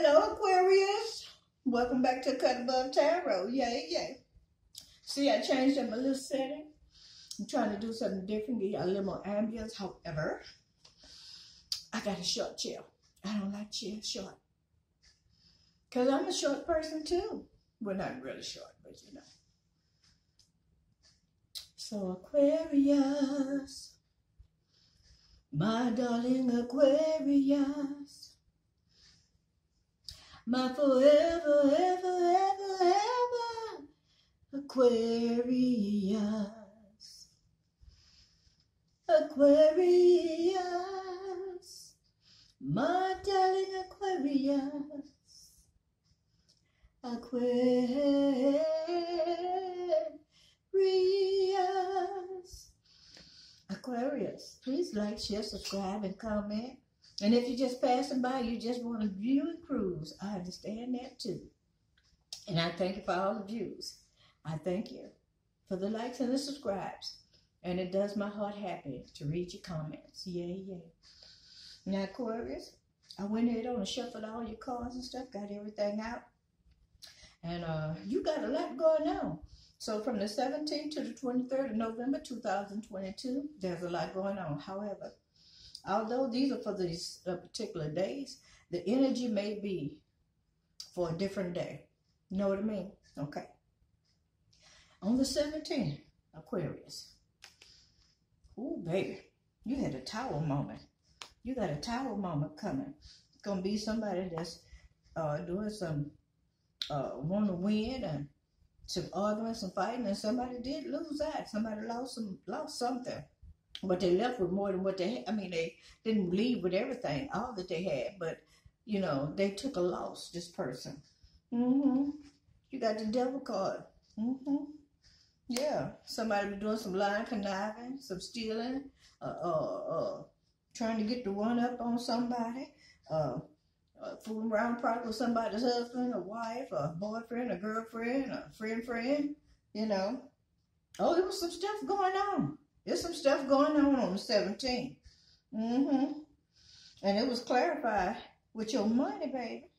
Hello, Aquarius. Welcome back to Cut Above Tarot. Yay, yay. See, I changed up my little setting. I'm trying to do something different, get a little more ambience. However, I got a short chair. I don't like chairs short. Because I'm a short person too. Well, not really short, but you know. So, Aquarius, my darling Aquarius my forever, ever, ever, ever Aquarius. Aquarius, my darling Aquarius. Aquarius. Aquarius, please like, share, subscribe, and comment. And if you're just passing by, you just want to view and cruise, I understand that too. And I thank you for all the views. I thank you for the likes and the subscribes. And it does my heart happy to read your comments. Yeah, yeah. Now, Aquarius, I went ahead on and shuffled all your cards and stuff, got everything out. And uh, you got a lot going on. So from the 17th to the 23rd of November 2022, there's a lot going on. However, although these are for these uh, particular days, the energy may be for a different day. You know what I mean? Okay. On the 17th, Aquarius. Ooh, baby, you had a tower moment. You got a tower moment coming. It's gonna be somebody that's uh, doing some uh, want to win and some arguing, some fighting, and somebody did lose that. Somebody lost some, lost something. But they left with more than what they had. I mean, they didn't leave with everything, all that they had. But, you know, they took a loss, this person. Mm-hmm. You got the devil card. Mm-hmm. Yeah. Somebody was doing some lying, conniving, some stealing, uh, uh, uh, trying to get the one up on somebody, uh, uh, fooling around probably with somebody's husband, a wife, a boyfriend, a girlfriend, a friend, friend, you know. Oh, there was some stuff going on. There's some stuff going on on the 17th. Mm-hmm. And it was clarified with your money, baby.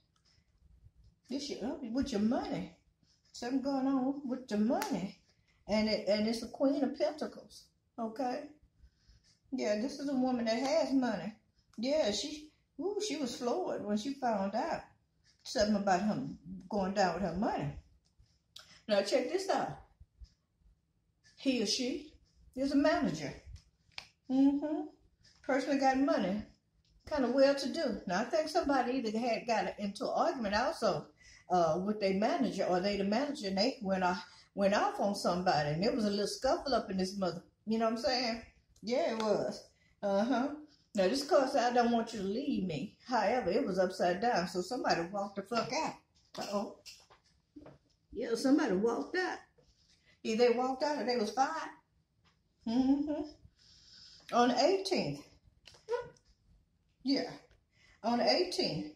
This your, with your money. Something going on with the money. And it and it's a queen of pentacles. Okay? Yeah, this is a woman that has money. Yeah, she ooh, she was floored when she found out something about him going down with her money. Now check this out. He or she He's a manager. Mm-hmm. Person that got money. Kind of well-to-do. Now, I think somebody either had got into an argument also uh, with their manager or they the manager and they went off, went off on somebody. And there was a little scuffle up in this mother. You know what I'm saying? Yeah, it was. Uh-huh. Now, this course, I don't want you to leave me. However, it was upside down, so somebody walked the fuck out. Uh-oh. Yeah, somebody walked out. Either they walked out or they was fired. Mm-hmm. On the 18th. Yeah. On the 18th.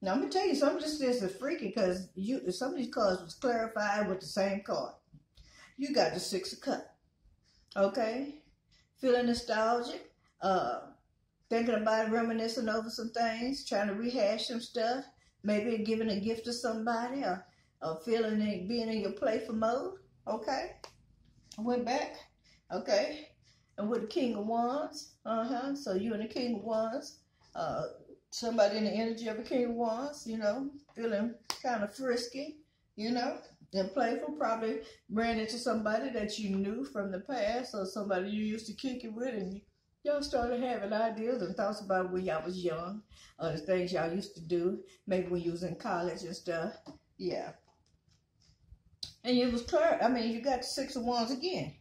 Now, I'm going to tell you, some of this is freaky because you some of these cards was clarified with the same card. You got the Six of Cups. Okay? Feeling nostalgic. Uh, thinking about reminiscing over some things. Trying to rehash some stuff. Maybe giving a gift to somebody or, or feeling it, being in your playful mode. Okay? I went back Okay? And with the King of Wands, uh-huh. So you and the King of Wands, uh, somebody in the energy of a King of Wands, you know, feeling kind of frisky, you know, and playful. Probably ran into somebody that you knew from the past or somebody you used to kick it with and y'all started having ideas and thoughts about when y'all was young, or the things y'all used to do, maybe when you was in college and stuff. Yeah. And it was clear, I mean, you got the Six of Wands again.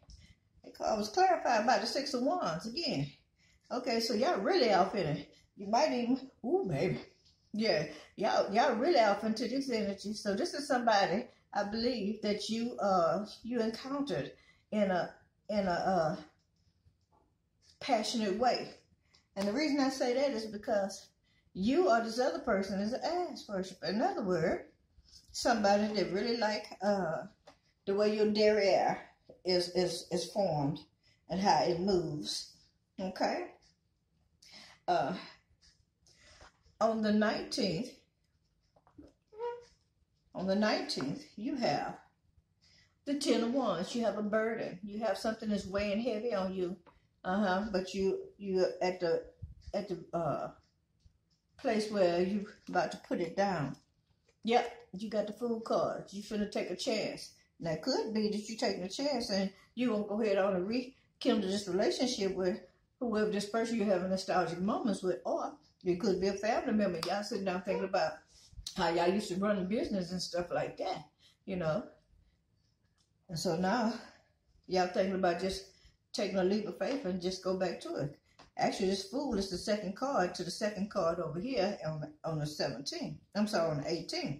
I was clarified about the Six of Wands again. Okay, so y'all really off in it. You might even, ooh, baby. Yeah, y'all y'all really off into this energy. So this is somebody I believe that you uh you encountered in a in a uh passionate way. And the reason I say that is because you or this other person is an ass worshiper. In other words, somebody that really like uh the way your derriere is, is, is formed and how it moves. Okay? Uh, on the 19th, On the 19th, you have the Ten of Wands. You have a burden. You have something that's weighing heavy on you. Uh-huh. But you you at the at the uh place where you about to put it down. Yep, you got the fool card. You finna take a chance. Now it could be that you're taking a chance and you gonna go ahead on and rekindle this relationship with whoever this person you're having nostalgic moments with, or it could be a family member. Y'all sitting down thinking about how y'all used to run a business and stuff like that, you know. And so now y'all thinking about just taking a leap of faith and just go back to it. Actually, this fool is the second card to the second card over here on, on the 17th. I'm sorry, on the 18th.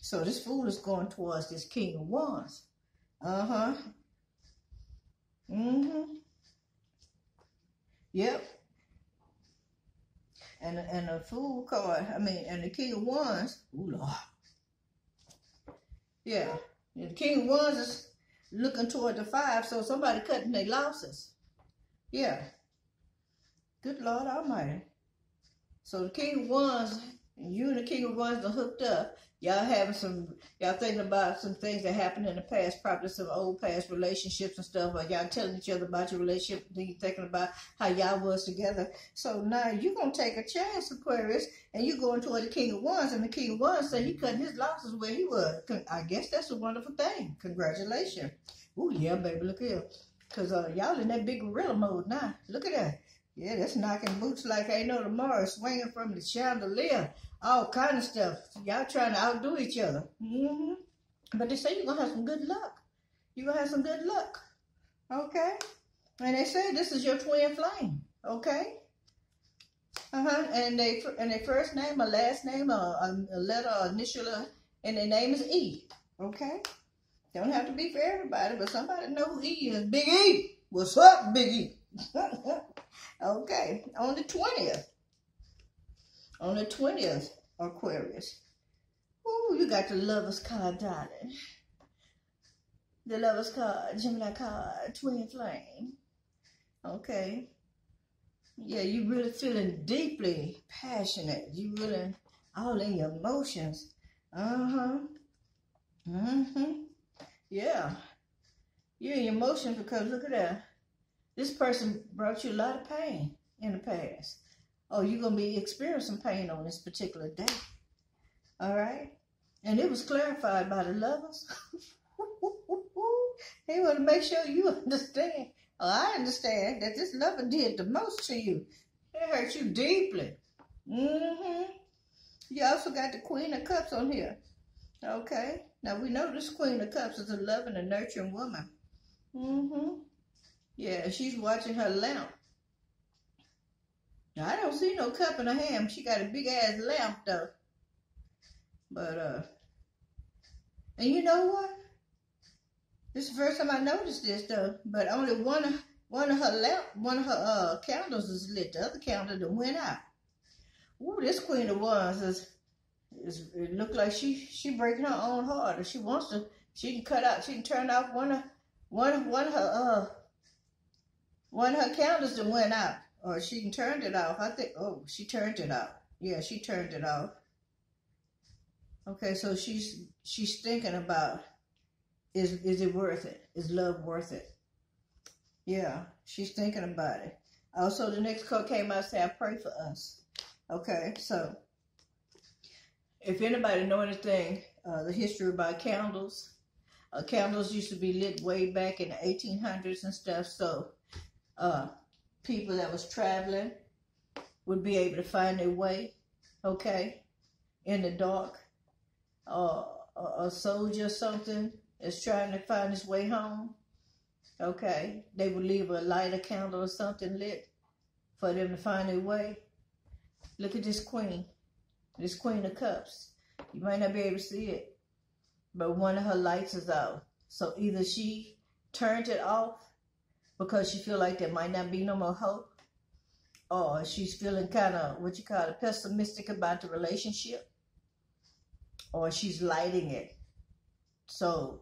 So this fool is going towards this King of Wands. Uh-huh. Mm-hmm. Yep. And and the fool card, I mean, and the King of Wands, ooh Lord. Yeah. And the King of Wands is looking toward the five, so somebody cutting their losses. Yeah. Good Lord Almighty. So the King of Wands, and you and the King of Wands are hooked up. Y'all having some, y'all thinking about some things that happened in the past, probably some old past relationships and stuff, or y'all telling each other about your relationship, then you thinking about how y'all was together. So now you're going to take a chance, Aquarius, and you're going toward the King of Wands, and the King of Wands said he cutting his losses where he was. I guess that's a wonderful thing. Congratulations. Oh, yeah, baby, look here. Because uh, y'all in that big gorilla mode now. Look at that. Yeah, that's knocking boots like ain't no tomorrow, swinging from the chandelier all kind of stuff. Y'all trying to outdo each other. Mm-hmm. But they say you're going to have some good luck. You're going to have some good luck. Okay? And they say this is your twin flame. Okay? Uh-huh. And they and their first name, a last name, a, a letter, a initial, and their name is E. Okay? Don't have to be for everybody, but somebody know who E is. Big E. What's up, Big E? okay. On the 20th, on the 20th, Aquarius. Ooh, you got the lover's card, darling. The lover's card, Gemini card, twin flame. Okay. Yeah, you really feeling deeply passionate. You really all in your emotions. Uh-huh. Mm-hmm. Yeah. You're in your emotions because look at that. This person brought you a lot of pain in the past oh, you're going to be experiencing pain on this particular day. All right? And it was clarified by the lovers. he want to make sure you understand. Oh, I understand that this lover did the most to you. It hurt you deeply. Mm-hmm. You also got the Queen of Cups on here. Okay. Now we know this Queen of Cups is a loving and nurturing woman. Mm-hmm. Yeah, she's watching her lamp. I don't see no cup in her hand. She got a big ass lamp though. But uh and you know what? This is the first time I noticed this though. But only one of one of her lamp one of her uh candles is lit. The other candle that went out. Ooh, this Queen of Wands is is it looked like she she breaking her own heart. If she wants to, she can cut out. She can turn off one of one one of her uh one of her candles that went out. Or she turned it off. I think, oh, she turned it off. Yeah, she turned it off. Okay, so she's she's thinking about is is it worth it? Is love worth it? Yeah, she's thinking about it. Also, the next card came out say, I pray for us. Okay, so if anybody know anything, uh, the history about candles, uh, candles used to be lit way back in the 1800s and stuff. So uh, people that was traveling would be able to find their way, okay, in the dark. Uh, a, soldier or something is trying to find his way home, okay, they would leave a lighter candle or something lit for them to find their way. Look at this queen, this queen of cups. You might not be able to see it, but one of her lights is out. So either she turned it off because she feel like there might not be no more hope or she's feeling kind of what you call it pessimistic about the relationship or she's lighting it so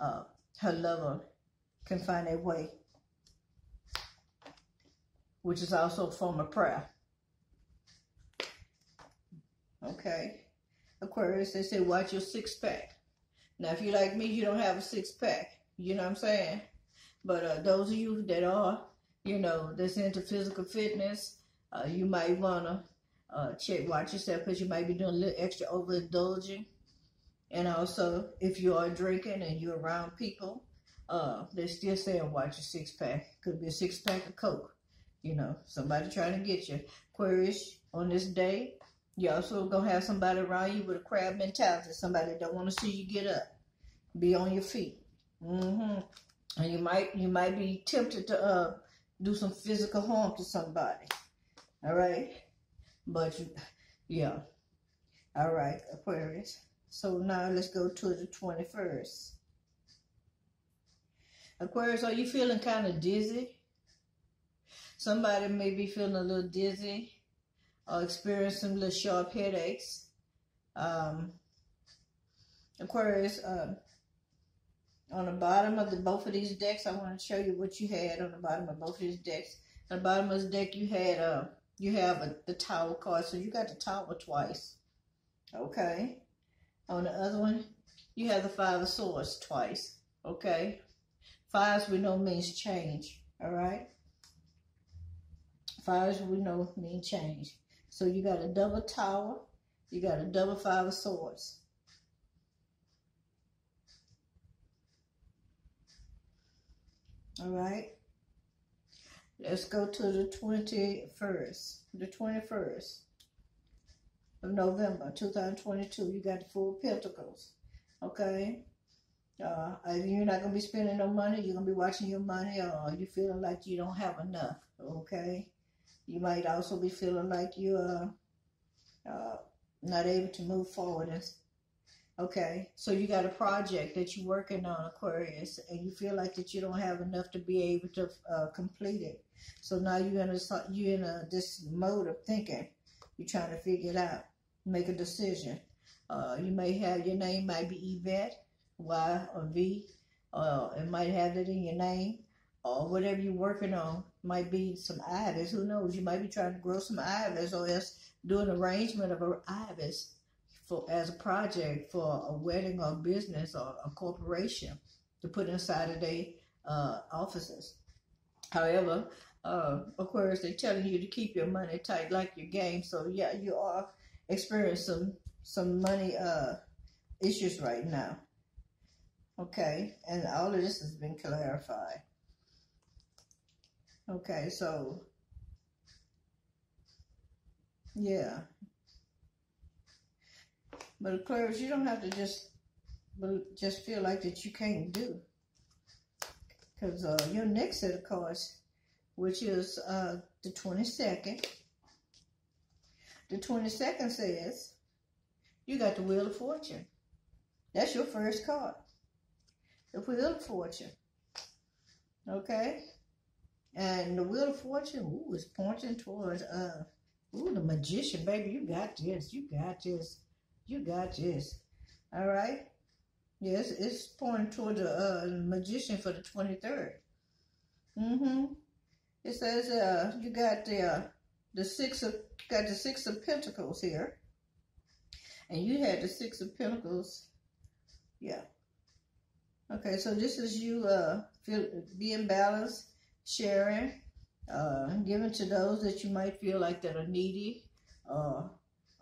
uh, her lover can find a way which is also a form of prayer okay Aquarius, they say watch your six pack. Now, if you're like me, you don't have a six pack. You know what I'm saying? But uh, those of you that are, you know, that's into physical fitness, uh, you might want to uh, check, watch yourself because you might be doing a little extra overindulging. And also, if you are drinking and you're around people, uh, they're still saying watch your six pack. Could be a six pack of Coke. You know, somebody trying to get you. Aquarius, on this day, you also gonna have somebody around you with a crab mentality. Somebody that don't want to see you get up, be on your feet. Mm-hmm. And you might you might be tempted to uh do some physical harm to somebody. All right, but you, yeah. All right, Aquarius. So now let's go to the 21st. Aquarius, are you feeling kind of dizzy? Somebody may be feeling a little dizzy or experiencing little sharp headaches. Um, Aquarius, uh, on the bottom of the both of these decks, I want to show you what you had on the bottom of both of these decks. On the bottom of the deck, you had uh, you have a, the tower card, so you got the tower twice. Okay. On the other one, you have the five of swords twice. Okay. Fives we know means change. All right. Fives we know mean change. So you got a double tower. You got a double five of swords. All right. Let's go to the 21st. The 21st of November 2022. You got the Four Pentacles. Okay. Uh, you're not going to be spending no money. You're going to be watching your money or you feeling like you don't have enough. Okay. You might also be feeling like you are uh, not able to move forward. Okay, so you got a project that you're working on, Aquarius, and you feel like that you don't have enough to be able to uh, complete it. So now you're gonna start. You're in a, this mode of thinking. You're trying to figure it out, make a decision. Uh, you may have your name might be Yvette, Y or V. Uh, it might have it in your name or whatever you're working on might be some ibis. Who knows? You might be trying to grow some ibis or else do an arrangement of an ibis for as a project for a wedding or business or a corporation to put inside of their uh, offices. However, uh, of course, they're telling you to keep your money tight like your game. So yeah, you are experiencing some some money uh, issues right now. Okay, and all of this has been clarified. Okay, so yeah. But Aquarius, you don't have to just just feel like that you can't do. Because uh, your next set of cards, which is uh, the 22nd, the 22nd says, you got the Wheel of Fortune. That's your first card. The Wheel of Fortune. Okay? And the Wheel of Fortune, ooh, is pointing towards, uh, ooh, the Magician, baby. You got this. You got this. You got this. All right? Yes, it's pointing toward the uh, Magician for the 23rd. Mm-hmm. It says, uh, you got the, uh, the six of, got the six of Pentacles here. And you had the six of Pentacles. Yeah. Okay, so this is you, uh, feel, being balanced sharing, uh, giving to those that you might feel like that are needy, uh,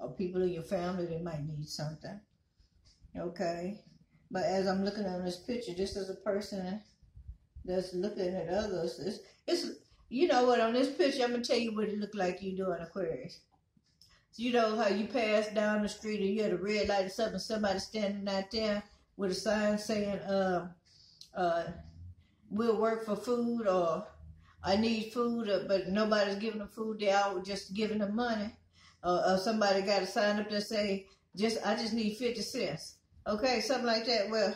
or people in your family that might need something. Okay, but as I'm looking at this picture, this is a person that's looking at others. It's, it's you know what on this picture, I'm gonna tell you what it looked like you doing Aquarius. So you know how you pass down the street and you had a red light or something, somebody standing out there with a sign saying, uh, uh, we'll work for food or I need food, but nobody's giving them food. They're all just giving them money. Uh, somebody got to sign up to say, just I just need 50 cents. Okay, something like that. Well,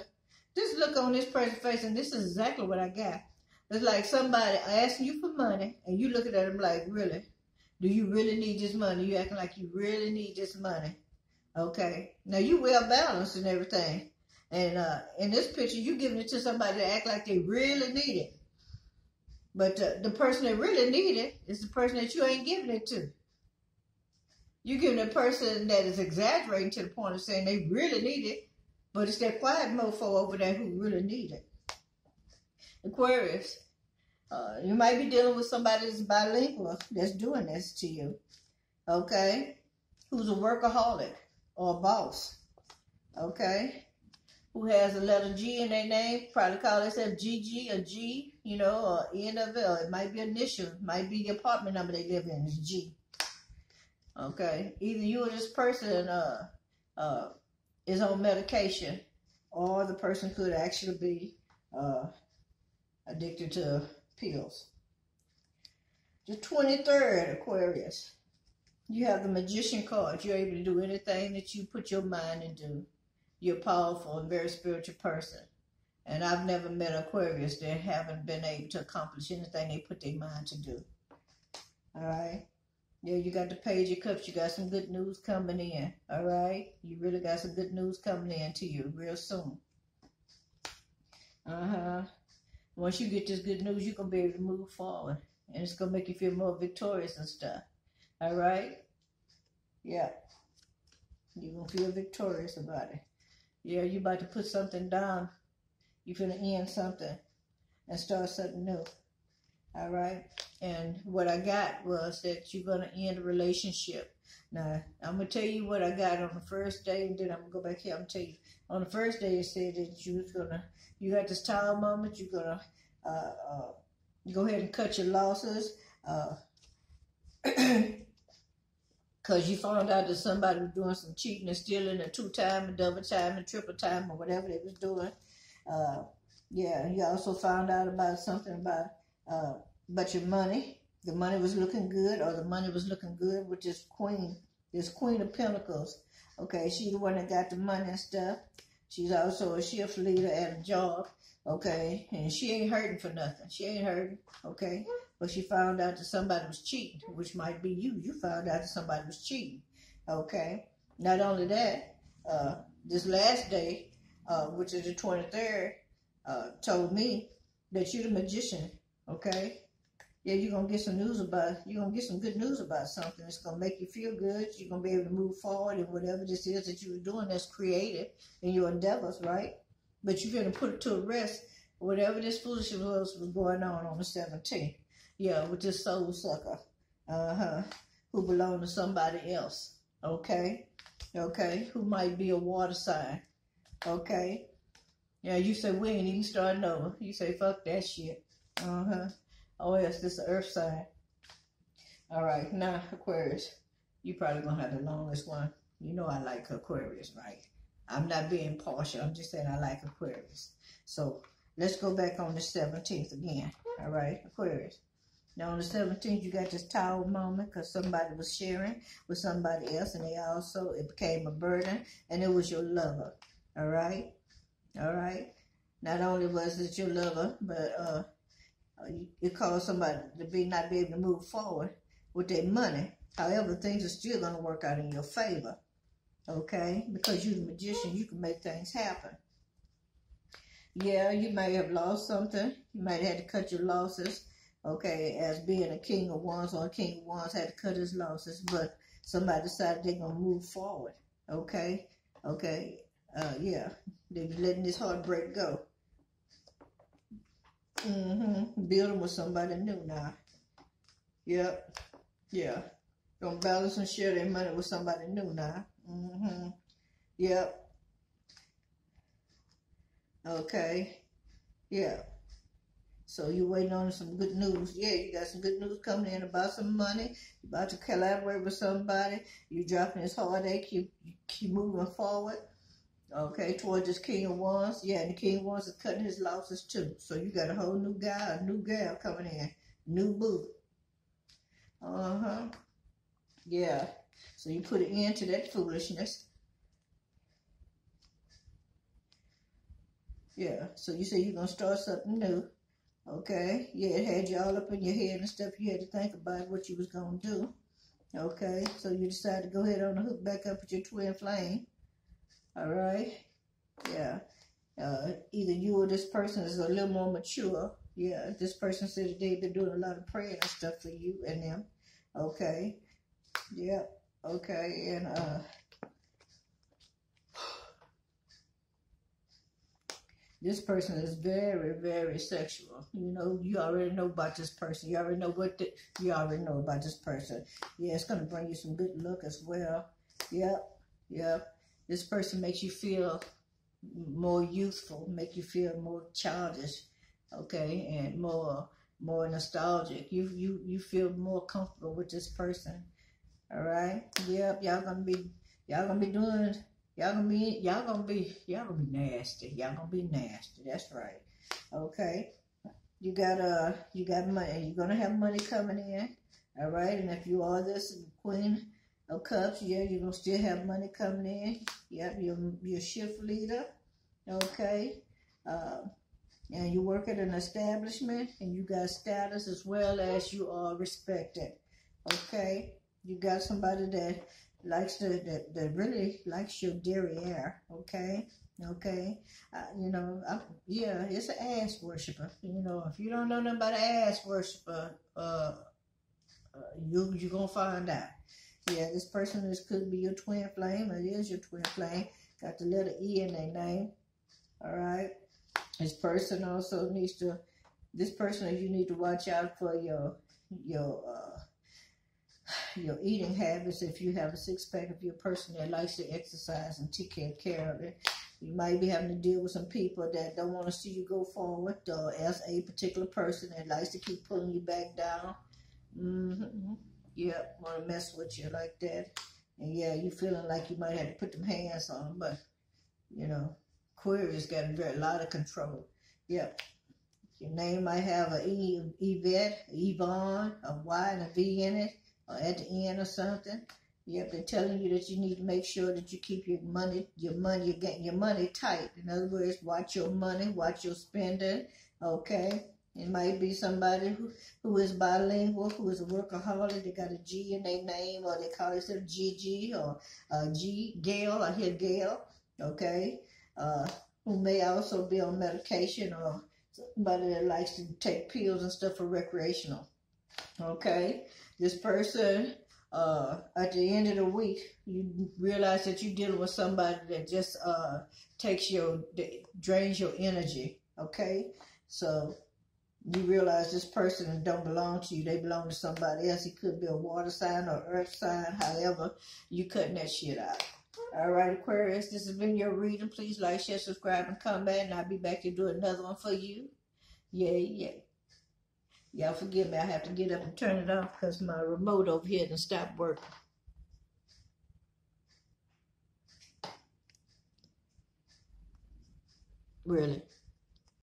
just look on this person's face, and this is exactly what I got. It's like somebody asking you for money, and you looking at them like, really? Do you really need this money? You acting like you really need this money. Okay. Now, you well balanced and everything. And uh, in this picture, you giving it to somebody to act like they really need it. But uh, the person that really need it is the person that you ain't giving it to. You're giving a person that is exaggerating to the point of saying they really need it, but it's that quiet mofo over there who really need it. Aquarius, uh, you might be dealing with somebody that's bilingual that's doing this to you, okay? Who's a workaholic or a boss, okay? Who has a letter G in their name, probably call themselves GG or G, you know, or end of it, or it might be initial, might be the apartment number they live in is G. Okay, either you or this person uh, uh, is on medication, or the person could actually be uh, addicted to pills. The 23rd, Aquarius. You have the magician card. You're able to do anything that you put your mind to do. You're a powerful and very spiritual person. And I've never met Aquarius that haven't been able to accomplish anything they put their mind to do. All right. Yeah, you got the page of cups. You got some good news coming in. All right. You really got some good news coming in to you real soon. Uh huh. Once you get this good news, you're going to be able to move forward. And it's going to make you feel more victorious and stuff. All right? Yeah. You're going to feel victorious about it. Yeah, you about to put something down. You're going to end something and start something new. All right? And what I got was that you're going to end a relationship. Now, I'm going to tell you what I got on the first day, and then I'm going to go back here. I'm going to tell you. On the first day, it said that you was going to you got this time moment. You're gonna uh, uh, go ahead and cut your losses. Uh, Cause you found out that somebody was doing some cheating and stealing and two time and double time and triple time or whatever they was doing. Uh, yeah, you also found out about something about uh, about your money. The money was looking good, or the money was looking good with this queen, this queen of pentacles. Okay, she the one that got the money and stuff. She's also a shift leader at a job, okay? And she ain't hurting for nothing. She ain't hurting, okay? But she found out that somebody was cheating, which might be you. You found out that somebody was cheating, okay? Not only that, uh, this last day, uh, which is the 23rd, uh, told me that you're the magician, okay? yeah, you're gonna get some news about you're gonna get some good news about something. It's gonna make you feel good. You're gonna be able to move forward in whatever this is that you were doing that's creative in your endeavors, right? But you're gonna put it to a rest whatever this foolishness was was going on on the 17th. Yeah, with this soul sucker, uh huh, who belonged to somebody else. Okay, okay, who might be a water sign. Okay, yeah, you say we ain't even starting over. You say fuck that shit. Uh huh. Oh, yes, this is earth sign. All right, now Aquarius, you probably gonna have the longest one. You know I like Aquarius, right? I'm not being partial. I'm just saying I like Aquarius. So let's go back on the 17th again. All right, Aquarius. Now on the 17th, you got this tower moment because somebody was sharing with somebody else, and they also it became a burden, and it was your lover. All right, all right. Not only was it your lover, but uh, it caused somebody to be not be able to move forward with their money. However, things are still going to work out in your favor. Okay? Because you're the magician, you can make things happen. Yeah, you may have lost something. You might have had to cut your losses. Okay, as being a king of wands or a king of wands had to cut his losses, but somebody decided they're going to move forward. Okay? Okay? Uh, yeah, they're letting this heartbreak go. Mm-hmm. Building with somebody new now. Yep. Yeah. Gonna balance and share their money with somebody new now. Mm-hmm. Yep. Okay. Yeah. So you waiting on some good news. Yeah, you got some good news coming in about some money. You about to collaborate with somebody. You dropping this heartache. You, you keep moving forward okay, towards this King of Wands. Yeah, and the King of Wands is cutting his losses too. So you got a whole new guy, a new gal coming in, new boo. Uh huh. Yeah. So you put an end to that foolishness. Yeah. So you say you're gonna start something new. Okay. Yeah, it had you all up in your head and stuff. You had to think about what you was gonna do. Okay. So you decided to go ahead on the hook back up with your twin flame. All right. Yeah. Uh, either you or this person is a little more mature. Yeah. This person said they've been doing a lot of praying and stuff for you and them. Okay. Yeah. Okay, and uh this person is very, very sexual. You know, you already know about this person. You already know what the, you already know about this person. Yeah, it's gonna bring you some good luck as well. Yep, yep. This person makes you feel more youthful, make you feel more childish, okay, and more more nostalgic. You you you feel more comfortable with this person. All right. Yep. Y'all gonna be y'all gonna be doing y'all gonna be y'all gonna be y'all gonna be nasty. Y'all gonna be nasty. That's right. Okay. You got uh you got money. You're gonna have money coming in. All right. And if you are this queen of cups, yeah, you're gonna still have money coming in. Yep. You're you're shift leader. Okay. Uh, and you work at an establishment and you got status as well as you are respected. Okay. You got somebody that likes to that, that really likes your derriere, okay? Okay, uh, you know, I, yeah, it's an ass worshiper. You know, if you don't know nothing about an ass worshiper, uh, uh, you you gonna find out. Yeah, this person is could be your twin flame. It is your twin flame. Got the letter E in their name. All right. This person also needs to. This person, you need to watch out for your your. Uh, your eating habits if you have a six pack if you're a person that likes to exercise and take care of it you might be having to deal with some people that don't want to see you go forward or as a particular person that likes to keep pulling you back down mm-hmm. Yeah want to mess with you like that and yeah you feeling like you might have to put them hands on them but you know Aquarius got a very lot of control yep your name might have a E, Yvette, Yvonne, a Y and a V in it or at the end or something. Yep, they're telling you that you need to make sure that you keep your money, your money, you're getting your money tight. In other words, watch your money, watch your spending. Okay, it might be somebody who, who is bilingual, who is a workaholic. They got a G in their name, or they call themselves GG or uh, G Gail. I hear Gail. Okay, uh, who may also be on medication or somebody that likes to take pills and stuff for recreational. Okay, this person uh, at the end of the week, you realize that you're dealing with somebody that just uh, takes your, drains your energy. Okay, so you realize this person don't belong to you; they belong to somebody else. It could be a water sign or earth sign. However, you cutting that shit out. All right, Aquarius, this has been your reading. Please like, share, subscribe, and comment, and I'll be back to do another one for you. Yay, yay. Y'all forgive me, I have to get up and turn it off because my remote over here didn't stop working. Really.